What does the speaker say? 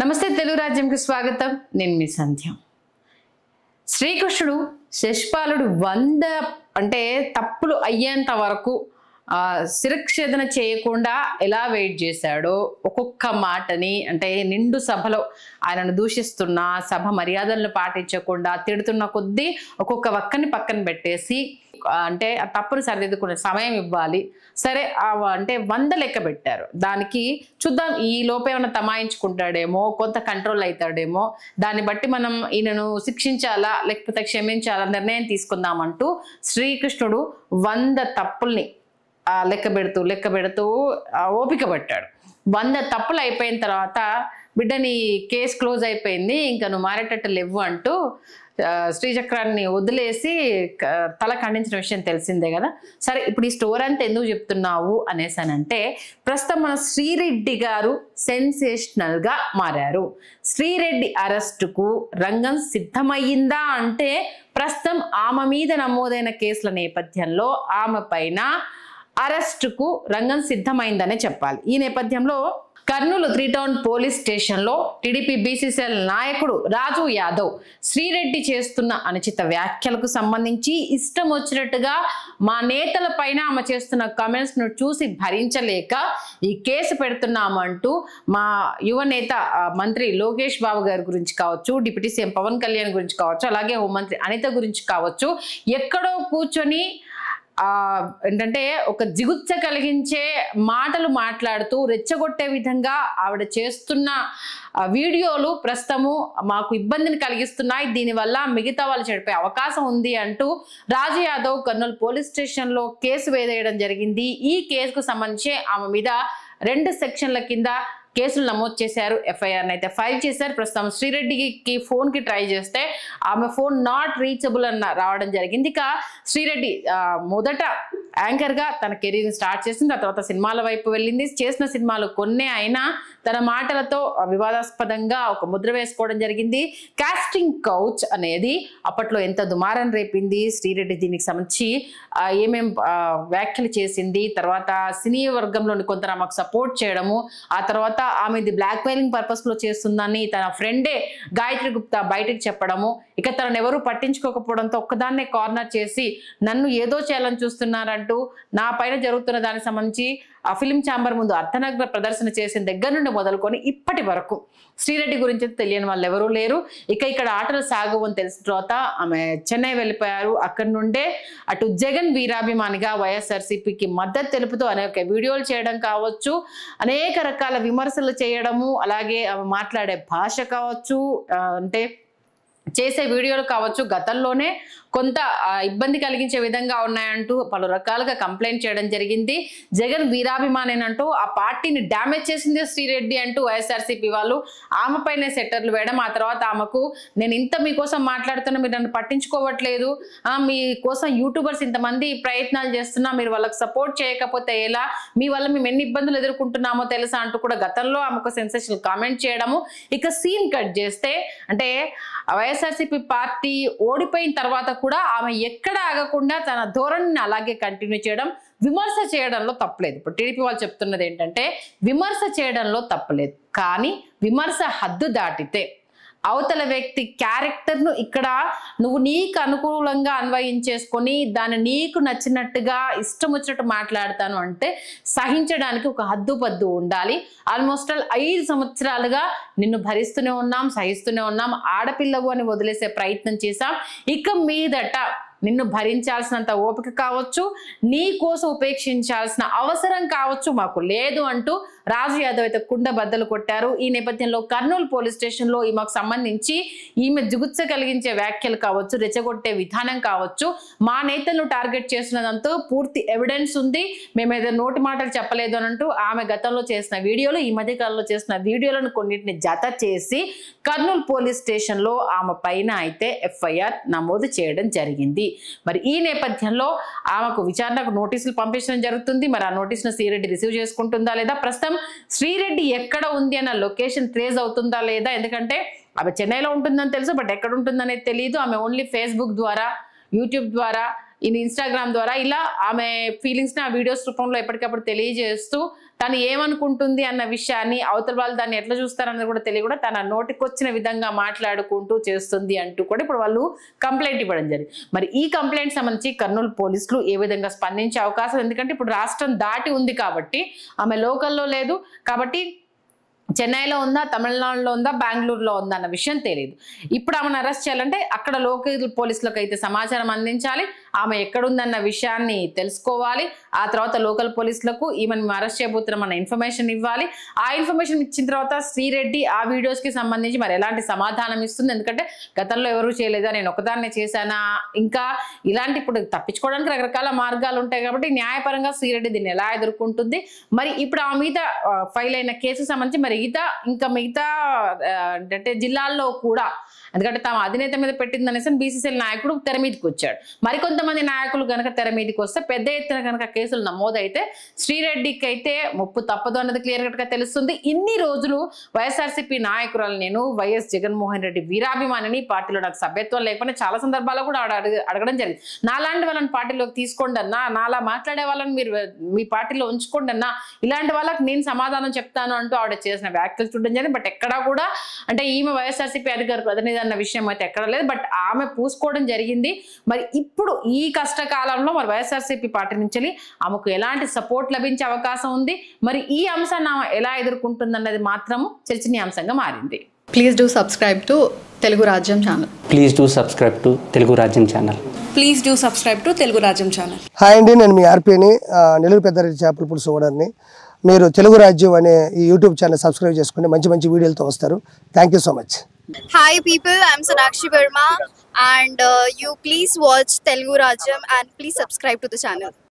నమస్తే తెలుగు రాజ్యంకి స్వాగతం. నేను మీ సంధ్య. శ్రీకృష్ణుడు శశిపాలుడు వంద అంటే తప్పులు అయ్యేంత వరకు శిరఛేదన చేయకుండా ఎలా వెయిట్ చేశాడో ఒక్కొక్క మాటని అంటే నిండు సభలో ఆయనను దూషిస్తున్న సభ మర్యాదలను పాటించకుండా తిడుతున్న కొద్దీ ఒక్కొక్క వక్కని పక్కన పెట్టేసి అంటే ఆ తప్పును సరిదిద్దుకునే సమయం ఇవ్వాలి. సరే అంటే వంద లెక్క పెట్టారు. దానికి చూద్దాం ఈ లోపేమైనా తమాయించుకుంటాడేమో కొంత కంట్రోల్ అవుతాడేమో దాన్ని బట్టి మనం ఈయనను శిక్షించాలా లేకపోతే క్షమించాలా నిర్ణయం తీసుకుందామంటూ శ్రీకృష్ణుడు వంద తప్పుల్ని లెక్క పెడుతూ లెక్క పెడుతూ ఓపిక పట్టాడు. వంద తప్పులు అయిపోయిన తర్వాత బిడ్డని కేసు క్లోజ్ అయిపోయింది ఇంకా నువ్వు మారేటట్టు లేవు అంటూ శ్రీచక్రాన్ని వదిలేసి తల ఖండించిన విషయం తెలిసిందే కదా. సరే ఇప్పుడు ఈ స్టోర్ అంతా ఎందుకు చెప్తున్నావు? అనేసానంటే ప్రస్తుతం మన శ్రీరెడ్డి గారు సెన్సేషనల్గా మారారు. శ్రీరెడ్డి అరెస్టుకు రంగం సిద్ధమయ్యిందా అంటే ప్రస్తుతం ఆమె మీద నమోదైన కేసుల నేపథ్యంలో ఆమె పైన అరెస్టుకు రంగం సిద్ధమైందనే చెప్పాలి. ఈ నేపథ్యంలో కర్నూలు త్రీ టౌన్ పోలీస్ స్టేషన్లో టీడీపీ బీసీసీఎల్ నాయకుడు రాజు యాదవ్ శ్రీరెడ్డి చేస్తున్న అనుచిత వ్యాఖ్యలకు సంబంధించి ఇష్టం వచ్చినట్టుగా మా నేతల పైన ఆమె చేస్తున్న కమెంట్స్ను చూసి భరించలేక ఈ కేసు పెడుతున్నామంటూ మా యువ నేత మంత్రి లోకేష్ బాబు గారి గురించి కావచ్చు డిప్యూటీ సీఎం పవన్ కళ్యాణ్ గురించి కావచ్చు అలాగే హోంమంత్రి అనిత గురించి కావచ్చు ఎక్కడో కూర్చొని ఏంటంటే ఒక జిగుత్స కలిగించే మాటలు మాట్లాడుతూ రెచ్చగొట్టే విధంగా ఆవిడ చేస్తున్న వీడియోలు ప్రస్తుతము మాకు ఇబ్బందిని కలిగిస్తున్నాయి. దీనివల్ల మిగతా వాళ్ళు చెడిపోయే అవకాశం ఉంది అంటూ రాజు యాదవ్ కర్నూలు పోలీస్ స్టేషన్లో కేసు వేదేయడం జరిగింది. ఈ కేసుకు సంబంధించి ఆమె మీద రెండు సెక్షన్ల కింద కేసులు నమోదు చేశారు. ఎఫ్ఐఆర్ అయితే ఫైల్ చేశారు. ప్రస్తుతం శ్రీరెడ్డికి ఫోన్కి ట్రై చేస్తే ఆమె ఫోన్ నాట్ రీచబుల్ అన్న రావడం జరిగింది. ఇక శ్రీరెడ్డి మొదట యాంకర్గా తన కెరీర్ స్టార్ట్ చేసింది. ఆ తర్వాత సినిమాల వైపు వెళ్ళింది. చేసిన సినిమాలు కొన్నే అయినా తన మాటలతో వివాదాస్పదంగా ఒక ముద్ర వేసుకోవడం జరిగింది. కాస్టింగ్ కౌచ్ అనేది అప్పట్లో ఎంత దుమారం రేపింది. శ్రీరెడ్డి దీనికి సంబంధించి ఏమేం వ్యాఖ్యలు చేసింది. తర్వాత సినీ వర్గంలోని కొంత ఆమెకు సపోర్ట్ చేయడము. ఆ తర్వాత ఆమె ఇది బ్లాక్ మెయిలింగ్ పర్పస్లో చేస్తుందని తన ఫ్రెండే గాయత్రి గుప్తా బయటకు చెప్పడము. ఇక తనను ఎవరు పట్టించుకోకపోవడంతో ఒక్కదాన్నే కార్నర్ చేసి నన్ను ఏదో చేయాలని చూస్తున్నారంటూ నా పైన జరుగుతున్న దానికి సంబంధించి ఆ ఫిలిం ఛాంబర్ ముందు అర్ధనగ్న ప్రదర్శన చేసిన దగ్గర నుండి మొదలుకొని ఇప్పటి వరకు. శ్రీరెడ్డి గురించి తెలియని వాళ్ళు ఎవరూ లేరు. ఇక ఇక్కడ ఆటలు సాగవు అని తెలిసిన తర్వాత ఆమె చెన్నై వెళ్ళిపోయారు. అక్కడి నుండే అటు జగన్ వీరాభిమానిగా వైఎస్ఆర్సీపీకి మద్దతు తెలుపుతూ అనేక వీడియోలు చేయడం కావచ్చు అనేక రకాల విమర్శలు చేయడము అలాగే ఆమె మాట్లాడే భాష కావచ్చు అంటే చేసే వీడియోలు కావచ్చు గతంలోనే కొంత ఇబ్బంది కలిగించే విధంగా ఉన్నాయంటూ పలు రకాలుగా కంప్లైంట్ చేయడం జరిగింది. జగన్ వీరాభిమానేనంటూ ఆ పార్టీని డ్యామేజ్ చేసింది శ్రీరెడ్డి అంటూ వైఎస్ఆర్సీపీ వాళ్ళు ఆమె పైన సెటర్లు వేయడం ఆ తర్వాత ఆమెకు నేను ఇంత మీకోసం మాట్లాడుతున్నా మీరు నన్ను పట్టించుకోవట్లేదు. మీకోసం మీ కోసం యూట్యూబర్స్ ఇంతమంది ప్రయత్నాలు చేస్తున్నా మీరు వాళ్ళకి సపోర్ట్ చేయకపోతే ఎలా? మీ వల్ల మేము ఎన్ని ఇబ్బందులు ఎదుర్కొంటున్నామో తెలుసా అంటూ కూడా గతంలో ఆమెకు సెన్సేషన్ కామెంట్ చేయడము ఇక సీన్ కట్ చేస్తే అంటే వైఎస్ఆర్సీపీ పార్టీ ఓడిపోయిన తర్వాత కూడా ఆమె ఎక్కడ ఆగకుండా తన ధోరణిని అలాగే కంటిన్యూ చేయడం విమర్శ చేయడంలో తప్పలేదు. ఇప్పుడు టీడీపీ వాళ్ళు చెప్తున్నది ఏంటంటే విమర్శ చేయడంలో తప్పలేదు. కానీ విమర్శ హద్దు దాటితే అవతల వ్యక్తి క్యారెక్టర్ను ఇక్కడ నువ్వు నీకు అనుకూలంగా అన్వయించేసుకొని దాన్ని నీకు నచ్చినట్టుగా ఇష్టం వచ్చినట్టు మాట్లాడతాను అంటే సహించడానికి ఒక హద్దు పద్దు ఉండాలి. ఆల్మోస్ట్ ఆల్ ఐదు సంవత్సరాలుగా నిన్ను భరిస్తూనే ఉన్నాం సహిస్తూనే ఉన్నాం ఆడపిల్లవు అని వదిలేసే ప్రయత్నం చేశాం. ఇక మీదట నిన్ను భరించాల్సినంత ఓపిక కావచ్చు నీ కోసం ఉపేక్షించాల్సిన అవసరం కావచ్చు మాకు లేదు అంటూ రాజు యాదవ్ అయితే కుండ బద్దలు కొట్టారు. ఈ నేపథ్యంలో కర్నూలు పోలీస్ స్టేషన్లో ఈమెకు సంబంధించి ఈమె జుగుత్స కలిగించే వ్యాఖ్యలు కావచ్చు రెచ్చగొట్టే విధానం కావచ్చు. మా నేతలను టార్గెట్ చేసినదంతా పూర్తి ఎవిడెన్స్ ఉంది. మేము ఏదో నోటి మాటలు చెప్పలేదు అని అంటూ ఆమె గతంలో చేసిన వీడియోలు ఈ మధ్య కాలంలో చేసిన వీడియోలను కొన్నిటిని జత చేసి కర్నూలు పోలీస్ స్టేషన్లో ఆమె పైన అయితే ఎఫ్ఐఆర్ నమోదు చేయడం జరిగింది. మరి ఈ నేపథ్యంలో ఆమెకు విచారణకు నోటీసులు పంపించడం జరుగుతుంది. మరి ఆ నోటీసును శ్రీరెడ్డి రిసీవ్ చేసుకుంటుందా లేదా? ప్రస్తుతం శ్రీరెడ్డి ఎక్కడ ఉంది అన్న లొకేషన్ ట్రేస్ అవుతుందా లేదా? ఎందుకంటే ఆమె చెన్నైలో ఉంటుందని తెలుసు బట్ ఎక్కడ ఉంటుందనేది తెలియదు ఆమె ఓన్లీ ఫేస్బుక్ ద్వారా యూట్యూబ్ ద్వారా ఇన్ ఇన్స్టాగ్రామ్ ద్వారా ఇలా ఆమె ఫీలింగ్స్ని ఆ వీడియోస్ రూపంలో ఎప్పటికప్పుడు తెలియజేస్తూ తను ఏమనుకుంటుంది అన్న విషయాన్ని అవతల వాళ్ళు దాన్ని ఎట్లా చూస్తారన్నది కూడా తెలియ కూడా తన నోటికొచ్చిన విధంగా మాట్లాడుకుంటూ చేస్తుంది అంటూ కూడా ఇప్పుడు వాళ్ళు కంప్లైంట్ ఇవ్వడం జరిగింది. మరి ఈ కంప్లైంట్ సంబంధించి కర్నూలు పోలీసులు ఏ విధంగా స్పందించే అవకాశం? ఎందుకంటే ఇప్పుడు రాష్ట్రం దాటి ఉంది కాబట్టి ఆమె లోకల్లో లేదు కాబట్టి చెన్నైలో ఉందా తమిళనాడులో ఉందా బెంగళూరులో ఉందా అన్న విషయం తెలియదు ఇప్పుడు ఆమెను అరెస్ట్ చేయాలంటే అక్కడ లోకల్ పోలీసులకు అయితే సమాచారం అందించాలి ఆమె ఎక్కడుందన్న విషయాన్ని తెలుసుకోవాలి ఆ తర్వాత లోకల్ పోలీసులకు ఈమెను అరెస్ట్ చేయబోతున్నామన్న ఇన్ఫర్మేషన్ ఇవ్వాలి. ఆ ఇన్ఫర్మేషన్ ఇచ్చిన తర్వాత శ్రీరెడ్డి ఆ వీడియోస్కి సంబంధించి మరి ఎలాంటి సమాధానం ఇస్తుంది? ఎందుకంటే గతంలో ఎవరు చేయలేదా? నేను ఒకదాన్నే చేశానా? ఇంకా ఇలాంటి ఇప్పుడు తప్పించుకోవడానికి రకరకాల మార్గాలు ఉంటాయి కాబట్టి న్యాయపరంగా శ్రీరెడ్డి దీన్ని ఎలా ఎదుర్కొంటుంది? మరి ఇప్పుడు ఆ మీద ఫైల్ అయిన కేసు సంబంధించి మరి మిగతా ఇంకా మిగతా అంటే జిల్లాల్లో కూడా ఎందుకంటే తమ అధినేత మీద పెట్టిందనేసి బీసీసీఎల్ నాయకుడు తెర మీదకి వచ్చాడు. మరికొంతమంది నాయకులు కనుక తెర మీదకి వస్తే పెద్ద ఎత్తున కనుక కేసులు నమోదైతే శ్రీరెడ్డికి అయితే ముప్పు తప్పదు అన్నది క్లియర్ కట్గా తెలుస్తుంది. ఇన్ని రోజులు వైఎస్ఆర్సీపీ నాయకురాలు నేను వైఎస్ జగన్మోహన్ రెడ్డి వీరాభిమానిని పార్టీలో నాకు సభ్యత్వం లేకపోయినా చాలా సందర్భాల్లో కూడా అడగడం జరిగింది. నాలాంటి వాళ్ళని పార్టీలోకి తీసుకోండి అన్నా నాలా మాట్లాడే వాళ్ళని మీరు మీ పార్టీలో ఉంచుకోండి అన్నా ఇలాంటి వాళ్ళకి నేను సమాధానం చెప్తాను అంటూ ఆవిడ చేసిన వ్యాఖ్యలు చూడడం జరిగింది. బట్ ఎక్కడా కూడా అంటే ఈమె వైఎస్ఆర్సీపీ అధికారు ప్రతినిధి అన్న విషయం అయితే ఎక్కడ లేదు. బట్ ఆమె పూసుకోవడం జరిగింది. మరి ఇప్పుడు ఈ కష్టకాలంలో మరి వైఎస్ఆర్సీపీ పార్టీ నుంచి ఆమెకు ఎలాంటి సపోర్ట్ లభించే అవకాశం ఉంది? మరి ఈ అంశాన్ని ఆమె ఎలా ఎదుర్కొంటుందన్నది మాత్రము చర్చనీయాంశంగా మారింది. Please do subscribe to Telugu Rajyam channel please do subscribe to Telugu Rajyam channel please do subscribe to Telugu Rajyam channel hi అండి నేను మీ ఆర్పీని నెల్లూరు పెద్దారెడ్డి చేపల పులుసు ఓనర్ని. మీరు తెలుగు రాజ్యం అనే ఈ యూట్యూబ్ ఛానల్ సబ్స్క్రైబ్ చేసుకుని మంచి మంచి వీడియోలతో వస్తారు. Thank you so much Hi people, I'm Sonakshi Verma and uh, you please watch Telugu Rajam and please subscribe to the channel.